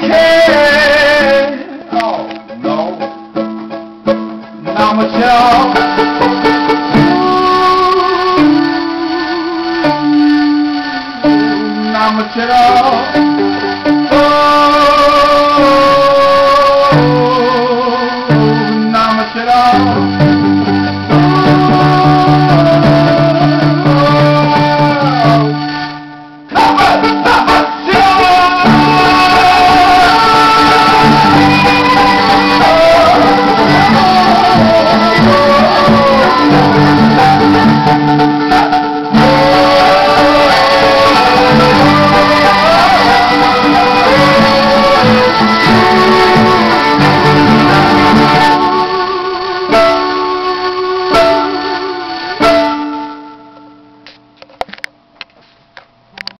care. Oh, no. Not much else. Not much at all.